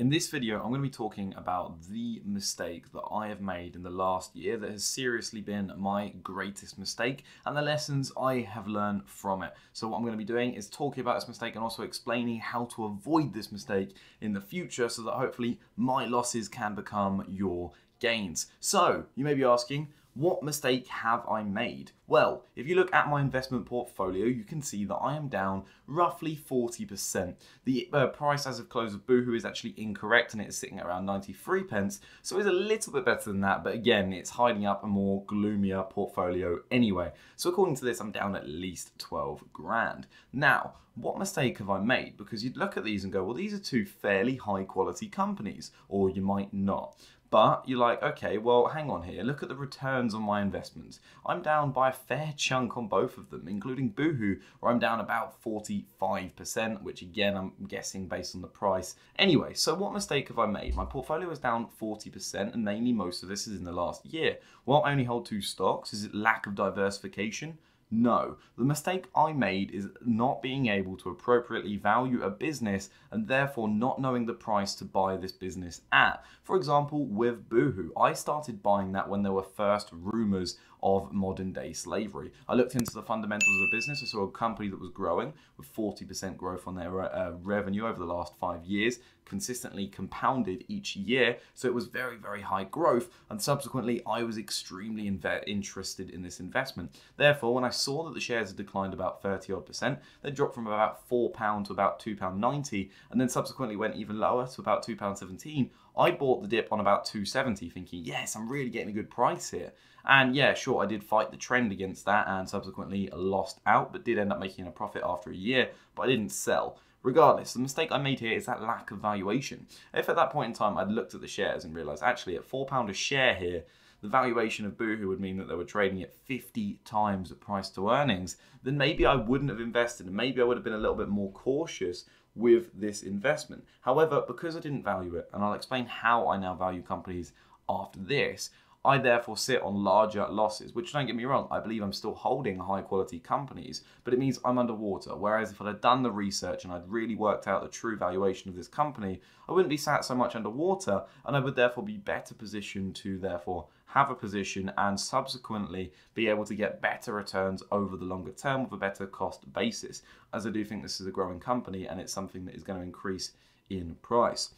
In this video, I'm going to be talking about the mistake that I have made in the last year that has seriously been my greatest mistake and the lessons I have learned from it. So what I'm going to be doing is talking about this mistake and also explaining how to avoid this mistake in the future so that hopefully my losses can become your gains. So you may be asking, what mistake have I made? Well, if you look at my investment portfolio, you can see that I am down roughly 40%. The uh, price as of close of Boohoo is actually incorrect and it is sitting at around 93 pence, so it's a little bit better than that, but again, it's hiding up a more gloomier portfolio anyway. So according to this, I'm down at least 12 grand. Now, what mistake have I made? Because you'd look at these and go, well, these are two fairly high quality companies, or you might not. But you're like, okay, well, hang on here. Look at the returns on my investments. I'm down by a fair chunk on both of them, including Boohoo, where I'm down about 45%, which again, I'm guessing based on the price. Anyway, so what mistake have I made? My portfolio is down 40%, and mainly most of this is in the last year. Well, I only hold two stocks. Is it lack of diversification? No. The mistake I made is not being able to appropriately value a business and therefore not knowing the price to buy this business at. For example, with Boohoo, I started buying that when there were first rumors of modern day slavery. I looked into the fundamentals of the business. I saw a company that was growing with 40% growth on their uh, revenue over the last five years, consistently compounded each year. So it was very, very high growth. And subsequently, I was extremely interested in this investment. Therefore, when I saw that the shares had declined about 30 odd percent, they dropped from about £4 to about £2.90, and then subsequently went even lower to about £2.17. I bought the dip on about 270 thinking, yes, I'm really getting a good price here. And yeah, sure, I did fight the trend against that and subsequently lost out, but did end up making a profit after a year, but I didn't sell. Regardless, the mistake I made here is that lack of valuation. If at that point in time I'd looked at the shares and realised actually at £4 a share here, the valuation of Boohoo would mean that they were trading at 50 times the price to earnings, then maybe I wouldn't have invested and maybe I would have been a little bit more cautious with this investment. However, because I didn't value it, and I'll explain how I now value companies after this, I therefore sit on larger losses, which don't get me wrong, I believe I'm still holding high quality companies, but it means I'm underwater. Whereas if I'd done the research and I'd really worked out the true valuation of this company, I wouldn't be sat so much underwater and I would therefore be better positioned to therefore have a position and subsequently be able to get better returns over the longer term with a better cost basis. As I do think this is a growing company and it's something that is going to increase in price.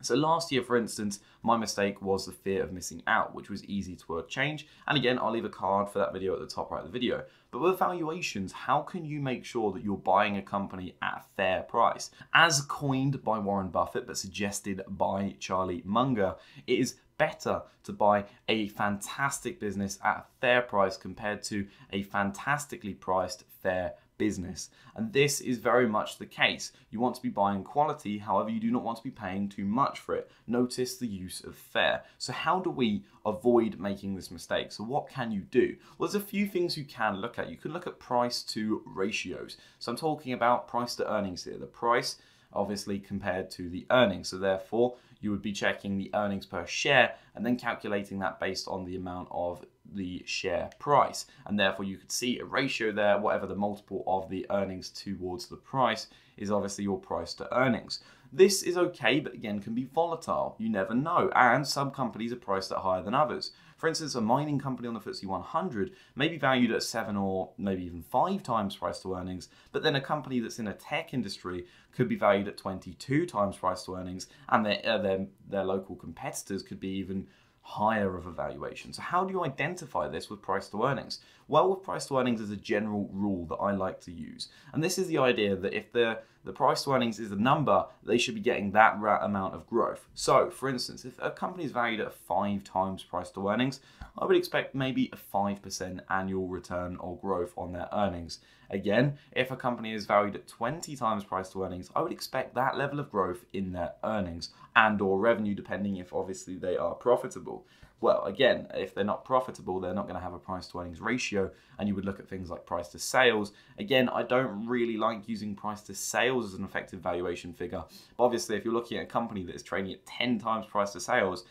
So last year, for instance, my mistake was the fear of missing out, which was easy to change. And again, I'll leave a card for that video at the top right of the video. But with valuations, how can you make sure that you're buying a company at a fair price? As coined by Warren Buffett, but suggested by Charlie Munger, it is better to buy a fantastic business at a fair price compared to a fantastically priced fair business. And this is very much the case. You want to be buying quality, however, you do not want to be paying too much for it. Notice the use of fair. So, how do we avoid making this mistake? So, what can you do? Well, there's a few things you can look at. You can look at price to ratios. So, I'm talking about price to earnings here. The price obviously compared to the earnings. So therefore, you would be checking the earnings per share and then calculating that based on the amount of the share price. And therefore, you could see a ratio there, whatever the multiple of the earnings towards the price is obviously your price to earnings. This is okay, but again, can be volatile. You never know. And some companies are priced at higher than others. For instance, a mining company on the FTSE 100 may be valued at seven or maybe even five times price to earnings, but then a company that's in a tech industry could be valued at 22 times price to earnings, and their, uh, their, their local competitors could be even higher of a valuation. So how do you identify this with price to earnings? Well, with price to earnings is a general rule that I like to use. And this is the idea that if the, the price to earnings is a number, they should be getting that amount of growth. So, for instance, if a company is valued at five times price to earnings, I would expect maybe a 5% annual return or growth on their earnings. Again, if a company is valued at 20 times price to earnings, I would expect that level of growth in their earnings and or revenue depending if obviously they are profitable. Well, again, if they're not profitable, they're not going to have a price to earnings ratio, and you would look at things like price to sales. Again, I don't really like using price to sales as an effective valuation figure. But obviously, if you're looking at a company that is trading at 10 times price to sales,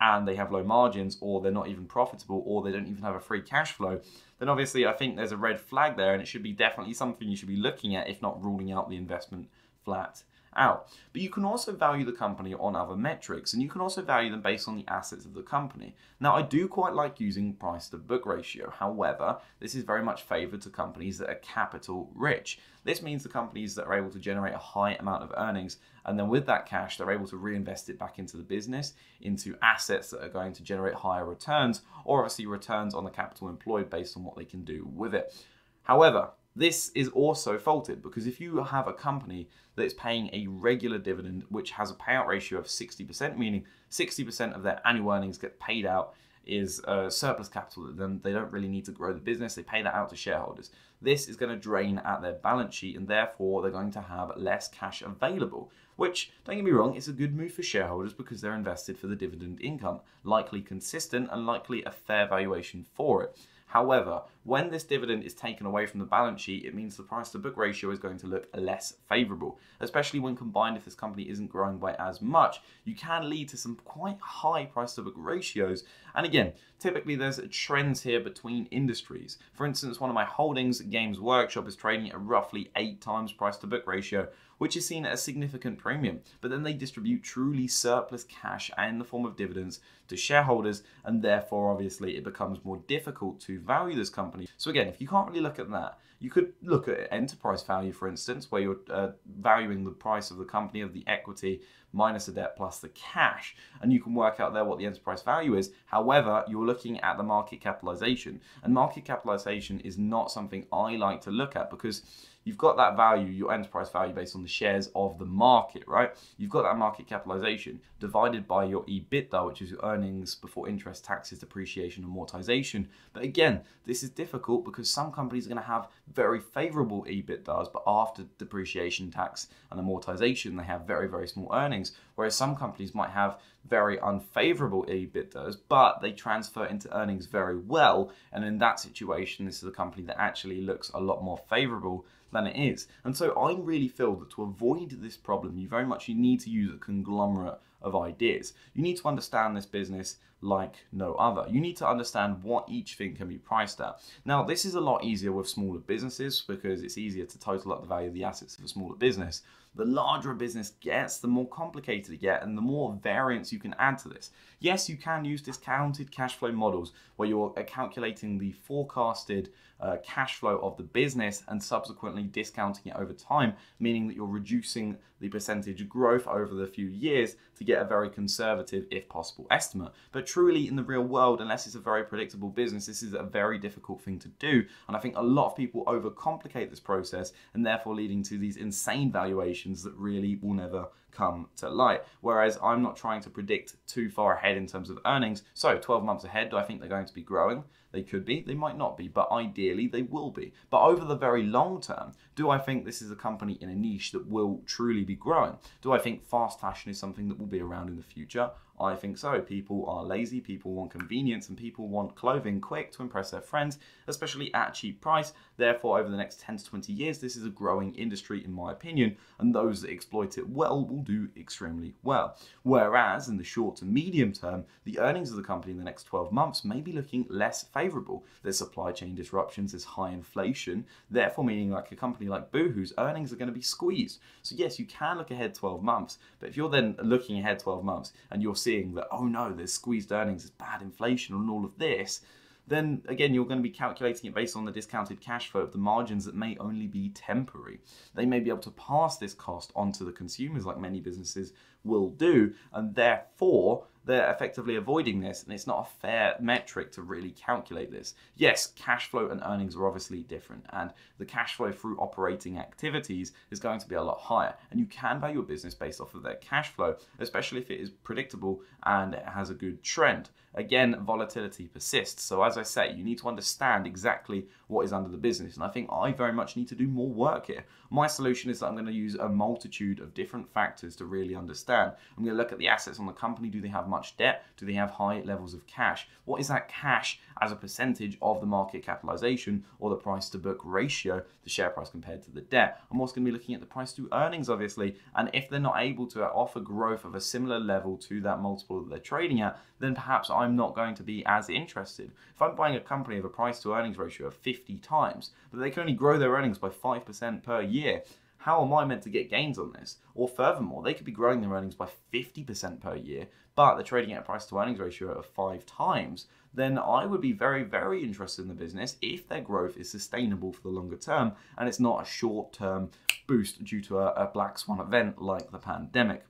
and they have low margins or they're not even profitable or they don't even have a free cash flow, then obviously I think there's a red flag there and it should be definitely something you should be looking at, if not ruling out the investment flat out. But you can also value the company on other metrics, and you can also value them based on the assets of the company. Now, I do quite like using price to book ratio. However, this is very much favored to companies that are capital rich. This means the companies that are able to generate a high amount of earnings, and then with that cash, they're able to reinvest it back into the business, into assets that are going to generate higher returns, or obviously returns on the capital employed based on what they can do with it. However, this is also faulted because if you have a company that is paying a regular dividend which has a payout ratio of 60%, meaning 60% of their annual earnings get paid out is surplus capital, then they don't really need to grow the business. They pay that out to shareholders. This is going to drain at their balance sheet and therefore they're going to have less cash available, which, don't get me wrong, is a good move for shareholders because they're invested for the dividend income, likely consistent and likely a fair valuation for it. However, when this dividend is taken away from the balance sheet, it means the price to book ratio is going to look less favorable, especially when combined if this company isn't growing by as much. You can lead to some quite high price to book ratios. And again, typically there's trends here between industries. For instance, one of my holdings, Games Workshop, is trading at roughly eight times price to book ratio, which is seen at a significant premium. But then they distribute truly surplus cash in the form of dividends to shareholders, and therefore, obviously, it becomes more difficult to value this company. So, again, if you can't really look at that, you could look at enterprise value, for instance, where you're uh, valuing the price of the company of the equity minus the debt plus the cash, and you can work out there what the enterprise value is. However, you're looking at the market capitalization, and market capitalization is not something I like to look at because you've got that value, your enterprise value based on the shares of the market, right? You've got that market capitalization divided by your EBITDA, which is your earnings before interest, taxes, depreciation, and amortization. But again, this is difficult because some companies are going to have very favorable EBITDAs, but after depreciation, tax, and amortization, they have very, very small earnings. Whereas some companies might have very unfavorable EBITDAs, but they transfer into earnings very well. And in that situation, this is a company that actually looks a lot more favorable than it is. And so I really feel that to avoid this problem, you very much you need to use a conglomerate of ideas. You need to understand this business like no other. You need to understand what each thing can be priced at. Now, this is a lot easier with smaller businesses because it's easier to total up the value of the assets of a smaller business. The larger a business gets, the more complicated it gets and the more variance you can add to this. Yes, you can use discounted cash flow models where you're calculating the forecasted uh, cash flow of the business and subsequently discounting it over time, meaning that you're reducing the percentage growth over the few years to get a very conservative, if possible, estimate. But truly, in the real world, unless it's a very predictable business, this is a very difficult thing to do. And I think a lot of people overcomplicate this process and therefore leading to these insane valuations that really will never come to light. Whereas I'm not trying to predict too far ahead in terms of earnings. So 12 months ahead, do I think they're going to be growing? They could be, they might not be, but ideally they will be. But over the very long term, do I think this is a company in a niche that will truly be growing? Do I think fast fashion is something that will be around in the future? I think so. People are lazy, people want convenience, and people want clothing quick to impress their friends, especially at a cheap price. Therefore, over the next 10 to 20 years, this is a growing industry, in my opinion, and those that exploit it well will do extremely well. Whereas, in the short to medium term, the earnings of the company in the next 12 months may be looking less favorable. There's supply chain disruptions, there's high inflation, therefore, meaning like a company like Boohoo's earnings are going to be squeezed. So, yes, you can look ahead 12 months, but if you're then looking ahead 12 months and you're seeing that, oh no, there's squeezed earnings, there's bad inflation and all of this, then again, you're going to be calculating it based on the discounted cash flow of the margins that may only be temporary. They may be able to pass this cost onto the consumers, like many businesses will do, and therefore they're effectively avoiding this, and it's not a fair metric to really calculate this. Yes, cash flow and earnings are obviously different, and the cash flow through operating activities is going to be a lot higher. And you can value a business based off of their cash flow, especially if it is predictable and it has a good trend. Again, volatility persists. So, as I say, you need to understand exactly what is under the business. And I think I very much need to do more work here. My solution is that I'm going to use a multitude of different factors to really understand. I'm going to look at the assets on the company. Do they have much debt? Do they have high levels of cash? What is that cash as a percentage of the market capitalization or the price to book ratio, the share price compared to the debt? I'm also going to be looking at the price to earnings, obviously. And if they're not able to offer growth of a similar level to that multiple that they're trading at, then perhaps I'm not going to be as interested. If I'm buying a company with a price to earnings ratio of 50 times, but they can only grow their earnings by 5% per year, how am I meant to get gains on this? Or furthermore, they could be growing their earnings by 50% per year, but they're trading at a price to earnings ratio of five times. Then I would be very, very interested in the business if their growth is sustainable for the longer term and it's not a short term boost due to a, a black swan event like the pandemic.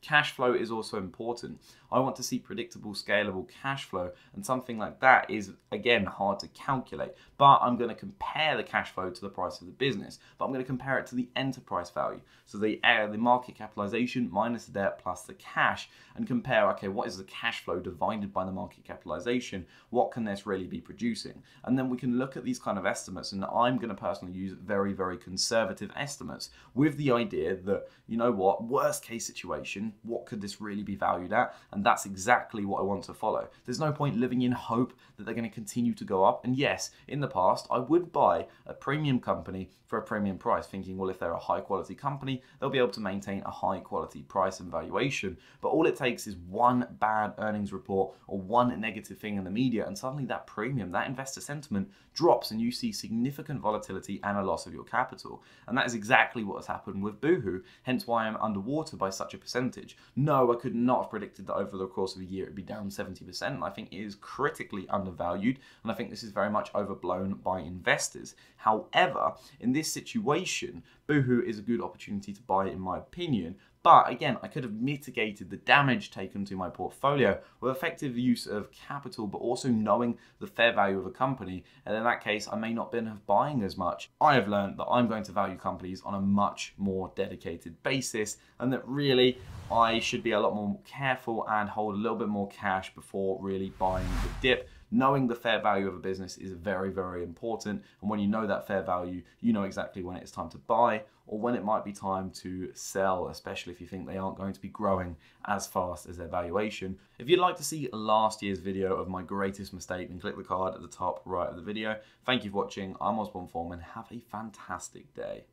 Cash flow is also important. I want to see predictable, scalable cash flow, and something like that is, again, hard to calculate. But I'm going to compare the cash flow to the price of the business, but I'm going to compare it to the enterprise value. So the, uh, the market capitalization minus the debt plus the cash, and compare, okay, what is the cash flow divided by the market capitalization? What can this really be producing? And then we can look at these kind of estimates, and I'm going to personally use very, very conservative estimates with the idea that, you know what, worst case situation, what could this really be valued at? And that's exactly what I want to follow. There's no point living in hope that they're going to continue to go up. And yes, in the past, I would buy a premium company for a premium price, thinking, well, if they're a high quality company, they'll be able to maintain a high quality price and valuation. But all it takes is one bad earnings report or one negative thing in the media, and suddenly that premium, that investor sentiment drops, and you see significant volatility and a loss of your capital. And that is exactly what has happened with Boohoo, hence why I'm underwater by such a percentage. No, I could not have predicted that over the course of a year it'd be down 70%. I think it is critically undervalued, and I think this is very much overblown by investors. However, in this situation, Boohoo is a good opportunity to buy, in my opinion. But again, I could have mitigated the damage taken to my portfolio with effective use of capital, but also knowing the fair value of a company. And in that case, I may not have been buying as much. I have learned that I'm going to value companies on a much more dedicated basis, and that really I should be a lot more careful and hold a little bit more cash before really buying the dip knowing the fair value of a business is very, very important. And when you know that fair value, you know exactly when it's time to buy or when it might be time to sell, especially if you think they aren't going to be growing as fast as their valuation. If you'd like to see last year's video of my greatest mistake, then click the card at the top right of the video. Thank you for watching. I'm Ozbourne Foreman. Have a fantastic day.